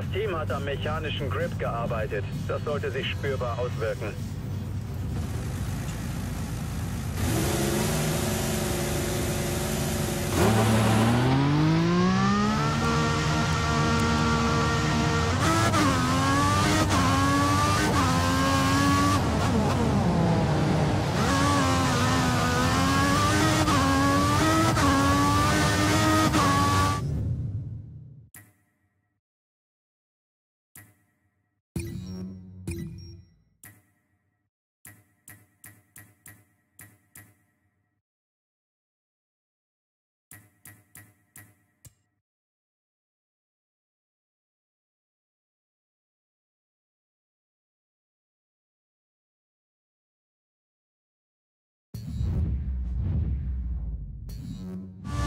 Das Team hat am mechanischen Grip gearbeitet. Das sollte sich spürbar auswirken. you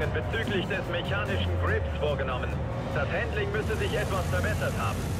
Anpassungen bezüglich des mechanischen Grips vorgenommen. Das Handling müsste sich etwas verbessert haben.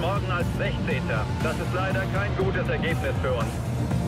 Morgen als 16. Das ist leider kein gutes Ergebnis für uns.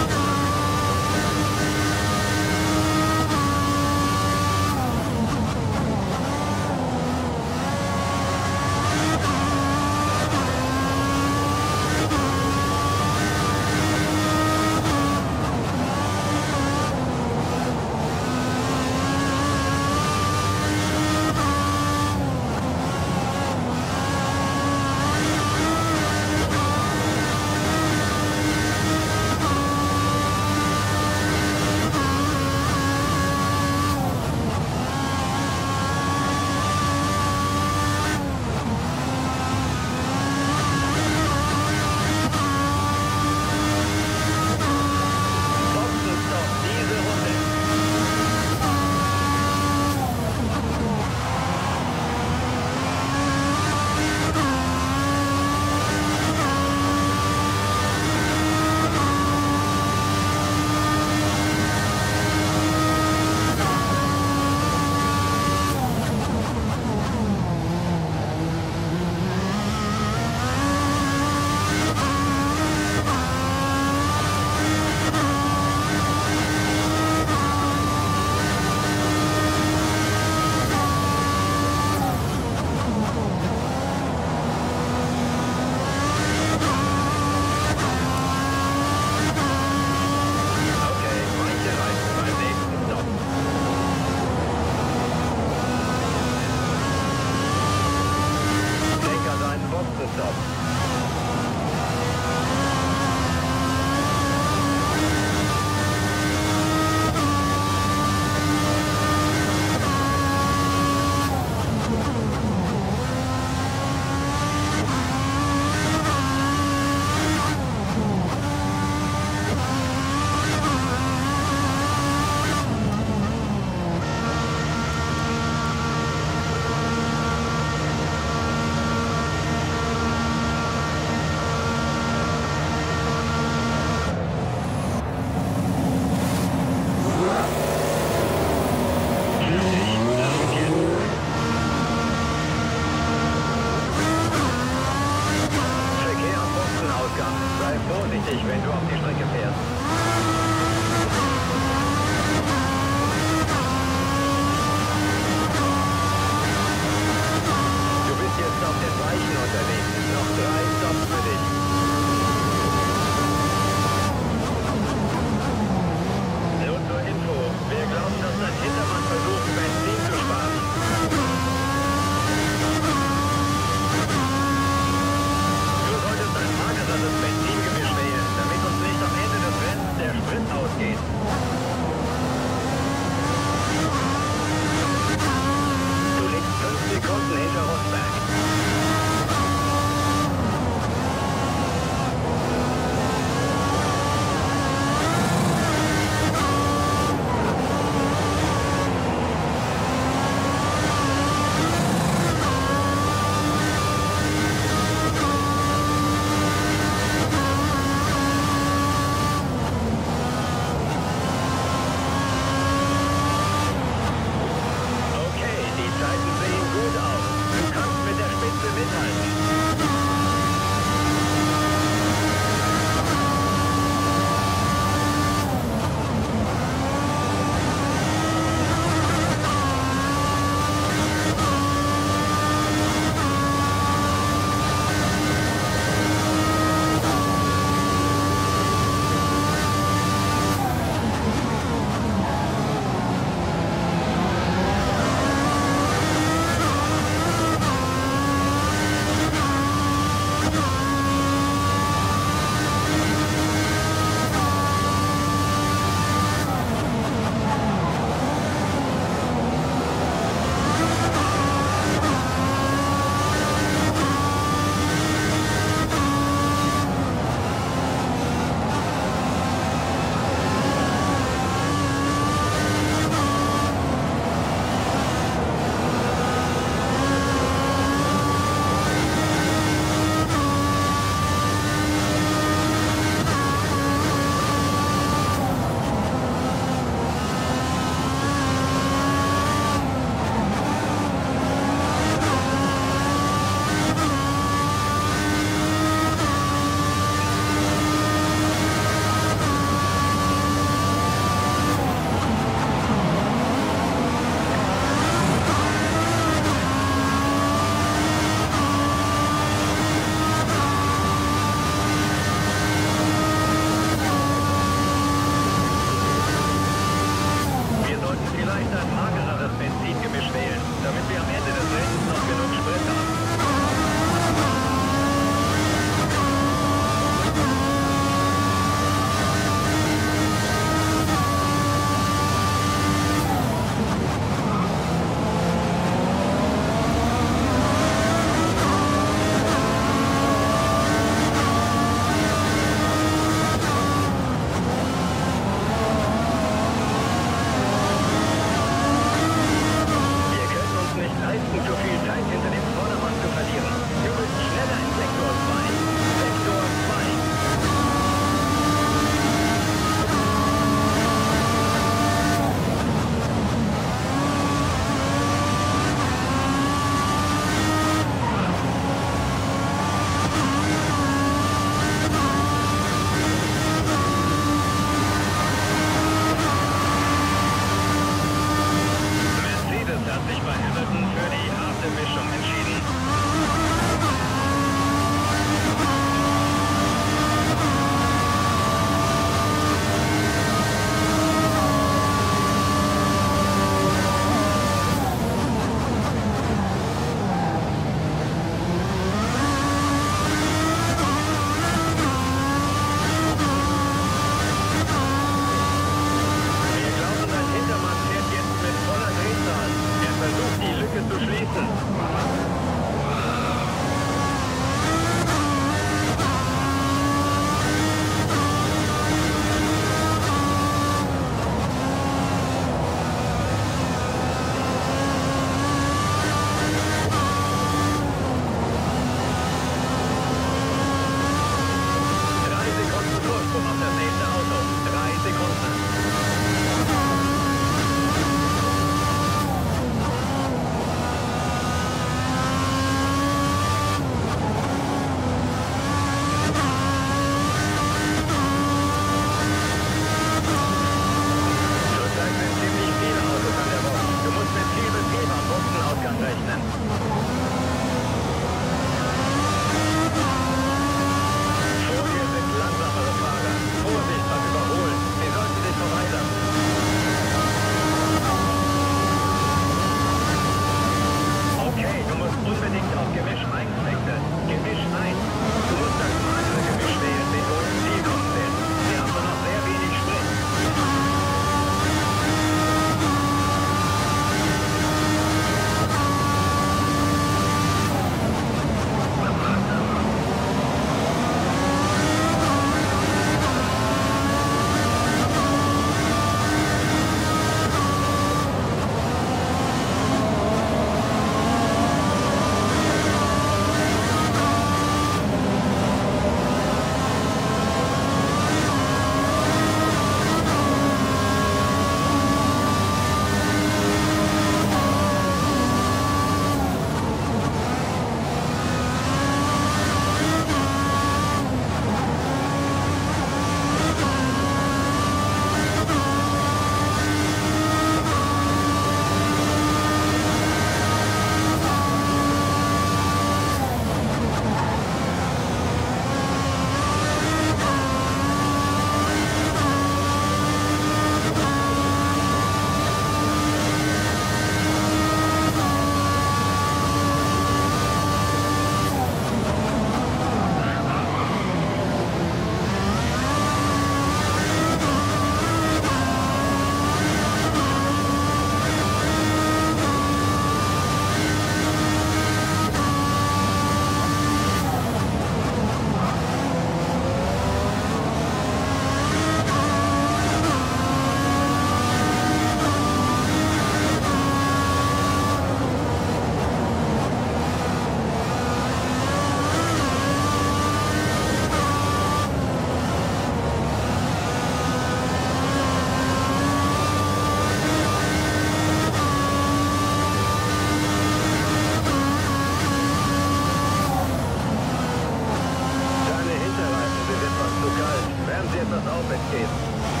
Etwas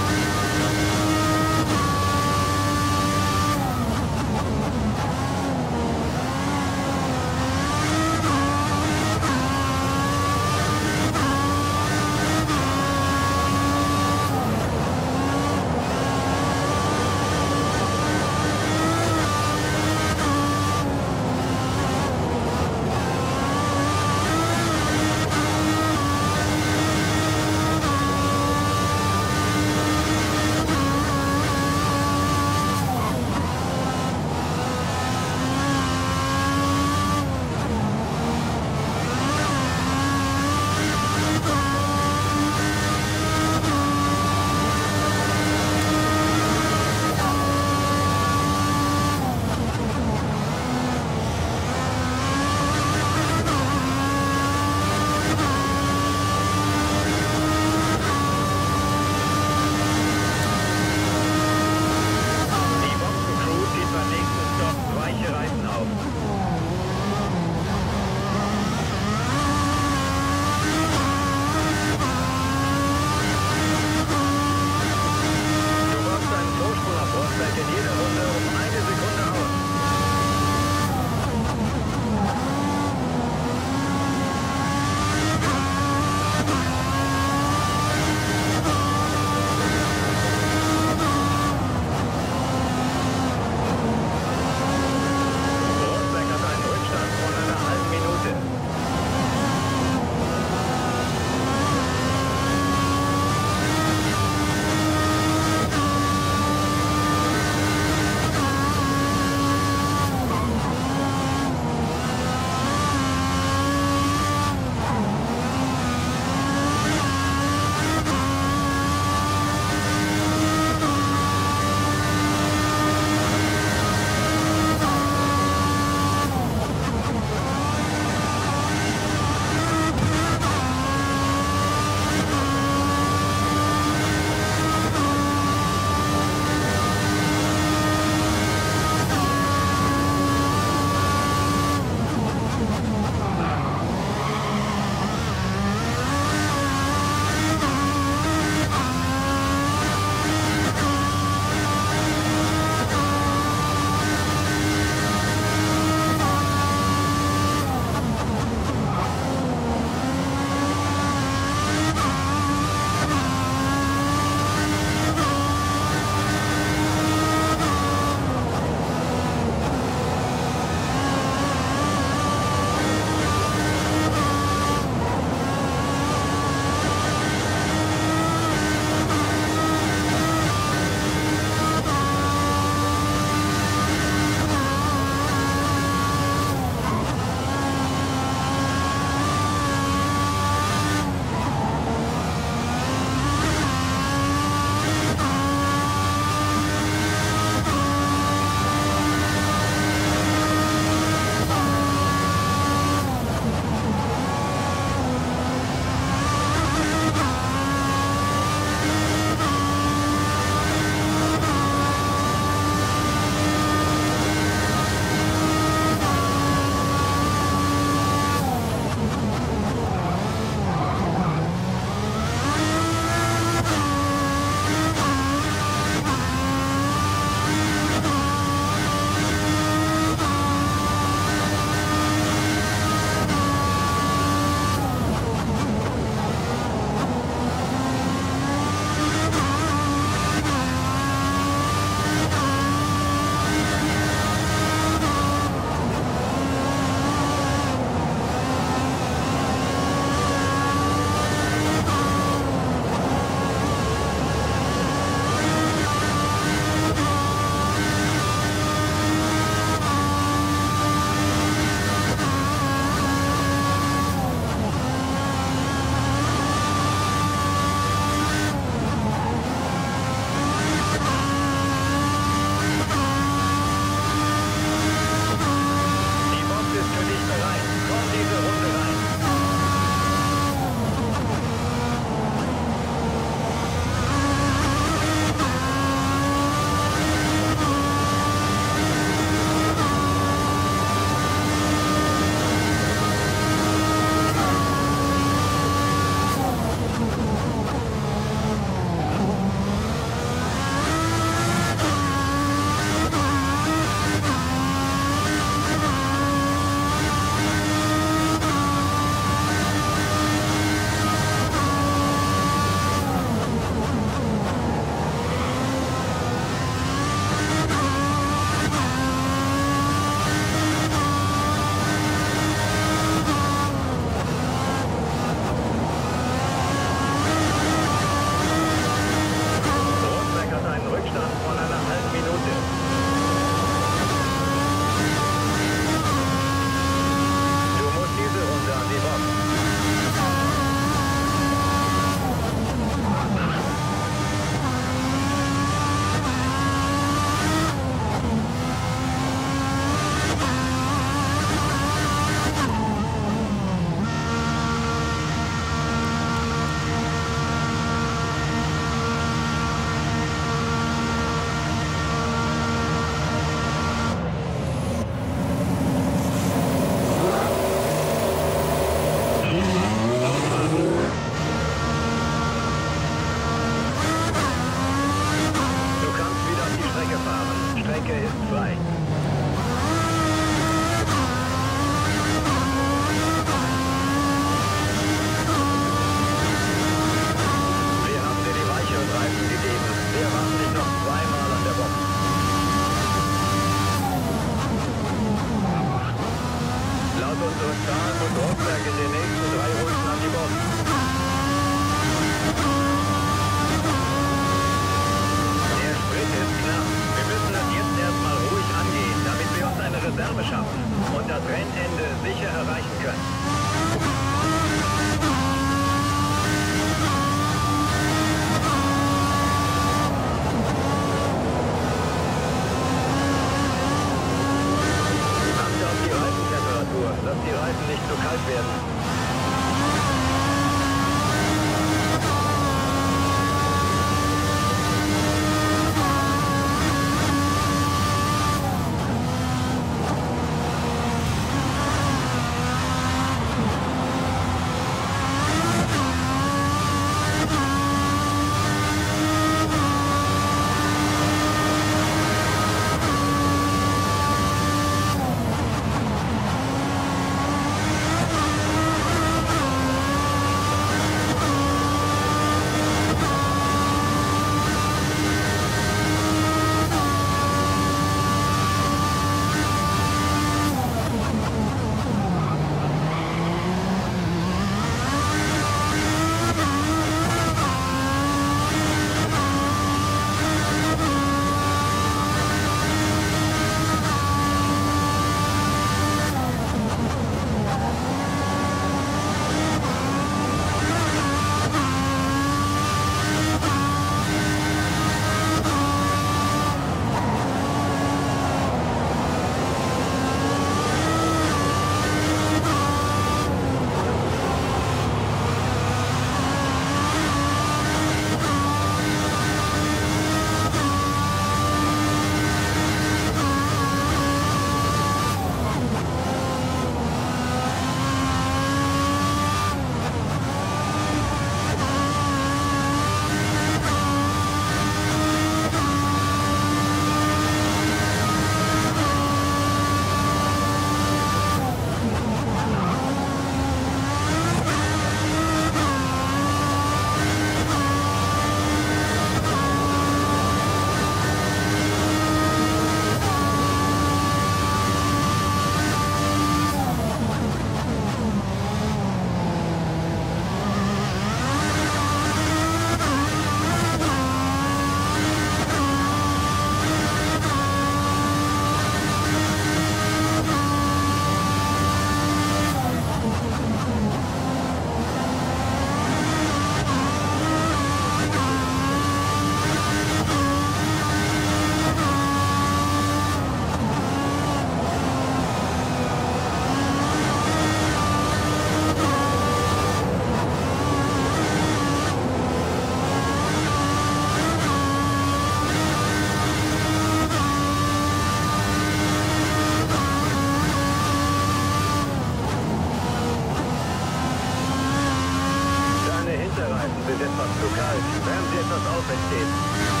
falsch. Wären Sie etwas auferstehen.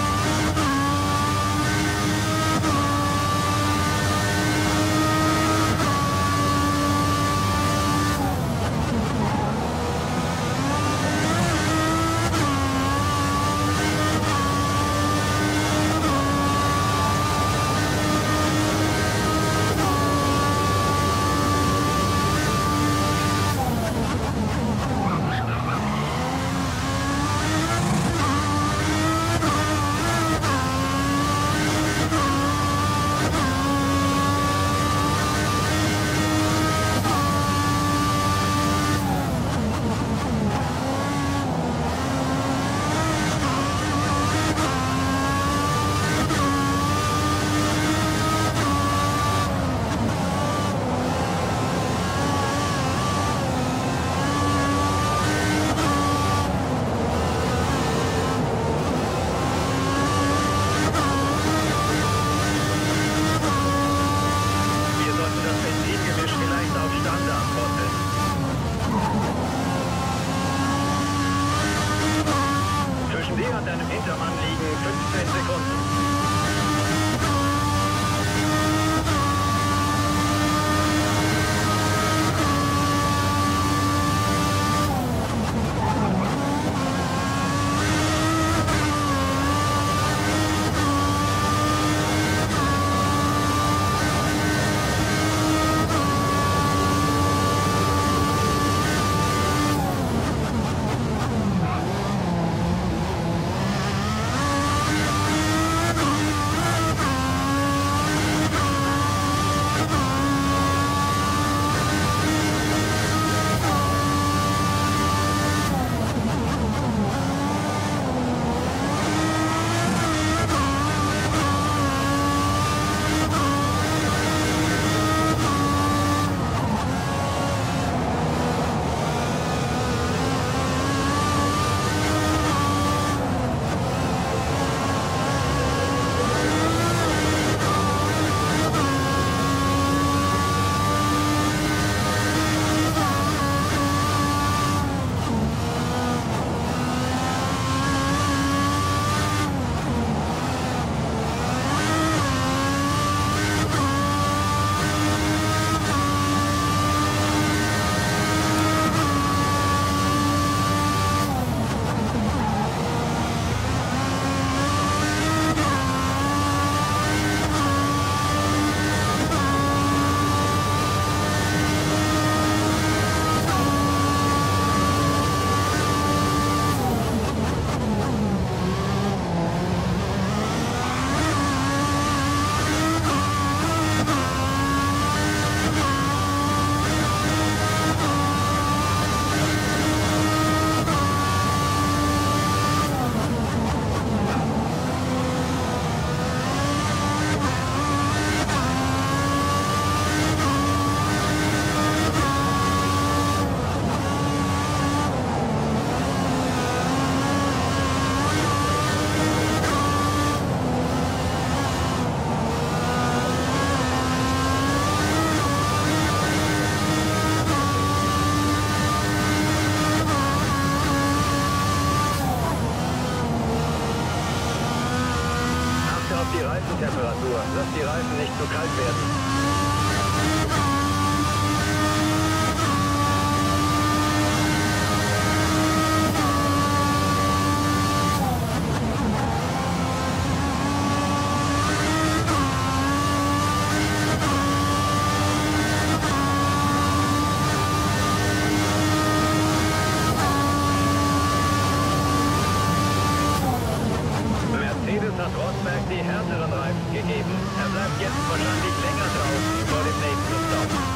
Hat Rosberg die härteren Reifen gegeben. Er bleibt jetzt wahrscheinlich länger draußen vor dem nächsten Stop.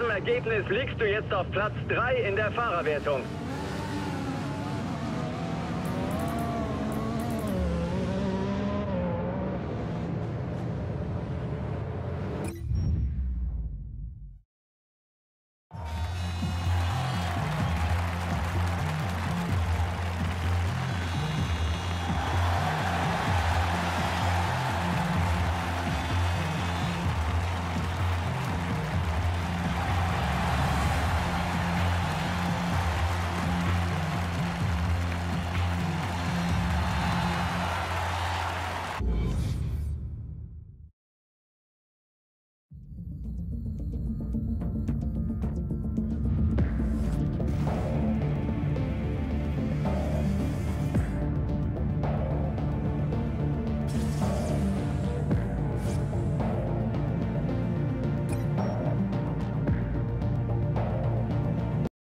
Diesem Ergebnis liegst du jetzt auf Platz 3 in der Fahrerwertung.